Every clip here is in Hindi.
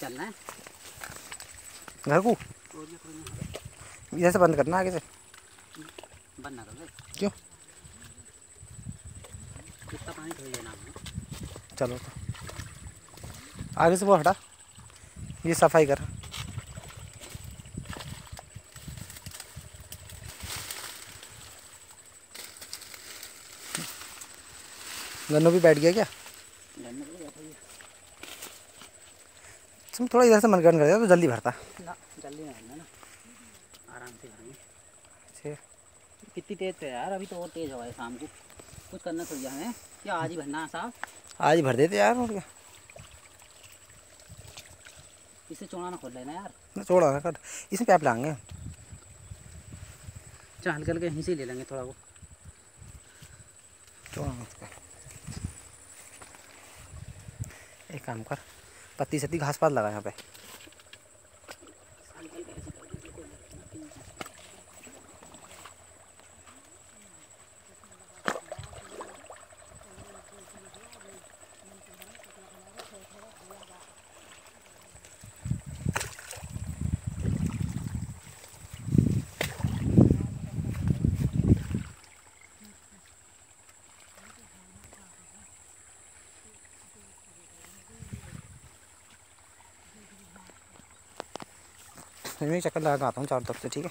चलना है। घर को? इधर से बंद करना आगे से। बंद ना कर क्यों? कितना पानी धो लेना हमें चलो तो। आगे से वो हटा। ये सफ़ाई कर। गन्नू भी बैठ गया क्या जानने को जाता है तुम थोड़ा इधर से मनगढ़ कर दिया तो जल्दी भरता। ना जल्दी में भरना ना। आराम से भरेंगे कितनी तेज है यार अभी तो और तेज होगा शाम को। कुछ करना थोड़ी हमें या आज ही भरना है साहब? आज ही भर देते यार और क्या। इसे चौड़ा ना खोल लेना यार। ना छोड़ा ना कट इसमें पैप लाएँगे? चल हल्के हल्के यहीं से ले लेंगे थोड़ा वो छोड़ा मत कर। एक काम कर। पत्ती सत्ती घास पात लगा यहाँ पे। मैं चक्कर लगा आता हूँ चारों तरफ़ से ठीक है?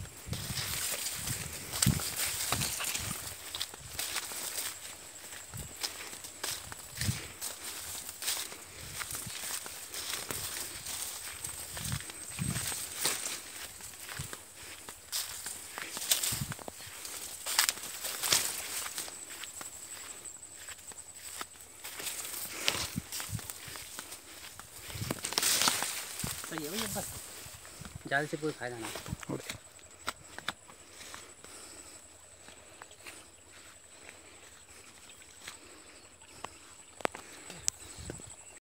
सही है भैया बस। जाल से कोई फ़ायदा नहीं।